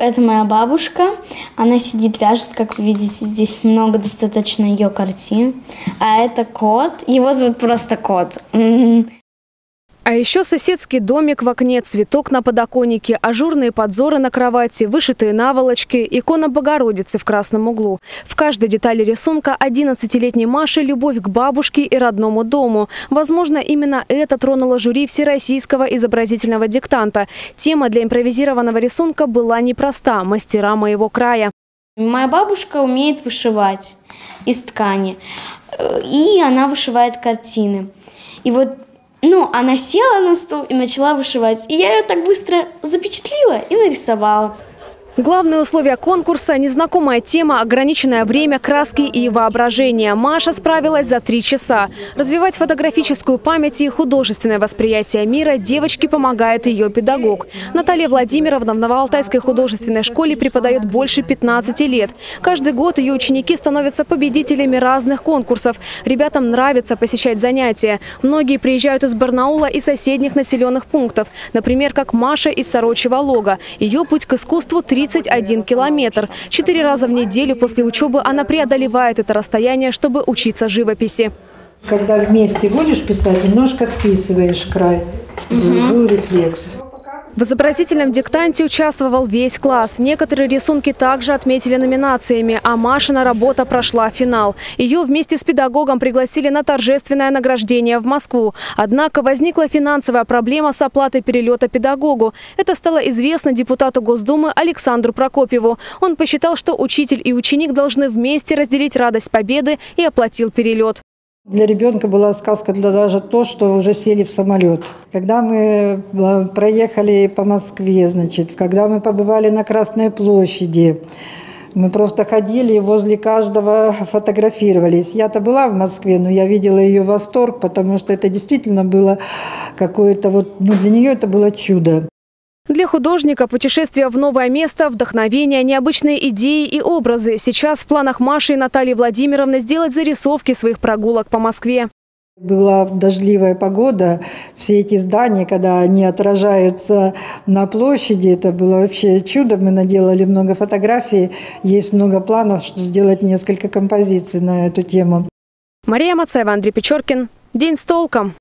Это моя бабушка. Она сидит, вяжет, как вы видите, здесь много достаточно ее картин. А это кот. Его зовут просто кот. А еще соседский домик в окне, цветок на подоконнике, ажурные подзоры на кровати, вышитые наволочки, икона Богородицы в красном углу. В каждой детали рисунка 11-летней Маши любовь к бабушке и родному дому. Возможно, именно это тронуло жюри Всероссийского изобразительного диктанта. Тема для импровизированного рисунка была непроста – мастера моего края. Моя бабушка умеет вышивать из ткани. Э, и она вышивает картины. И вот ну, она села на стул и начала вышивать. И я ее так быстро запечатлила и нарисовала. Главное условие конкурса – незнакомая тема, ограниченное время, краски и воображение. Маша справилась за три часа. Развивать фотографическую память и художественное восприятие мира девочке помогает ее педагог. Наталья Владимировна в Новоалтайской художественной школе преподает больше 15 лет. Каждый год ее ученики становятся победителями разных конкурсов. Ребятам нравится посещать занятия. Многие приезжают из Барнаула и соседних населенных пунктов. Например, как Маша из Сорочьего Лога. Ее путь к искусству – 31 километр. Четыре раза в неделю после учебы она преодолевает это расстояние, чтобы учиться живописи. Когда вместе будешь писать, немножко списываешь край, чтобы угу. был рефлекс. В изобразительном диктанте участвовал весь класс. Некоторые рисунки также отметили номинациями, а Машина работа прошла финал. Ее вместе с педагогом пригласили на торжественное награждение в Москву. Однако возникла финансовая проблема с оплатой перелета педагогу. Это стало известно депутату Госдумы Александру Прокопьеву. Он посчитал, что учитель и ученик должны вместе разделить радость победы и оплатил перелет. Для ребенка была сказка для даже то, что уже сели в самолет. Когда мы э, проехали по Москве, значит, когда мы побывали на Красной площади, мы просто ходили возле каждого фотографировались. Я-то была в Москве, но я видела ее восторг, потому что это действительно было какое-то вот, ну для нее это было чудо. Для художника путешествие в новое место, вдохновение, необычные идеи и образы. Сейчас в планах Маши и Натальи Владимировны сделать зарисовки своих прогулок по Москве. Была дождливая погода, все эти здания, когда они отражаются на площади, это было вообще чудо. Мы наделали много фотографий, есть много планов, что сделать несколько композиций на эту тему. Мария Мацаева, Андрей Печоркин. День с толком.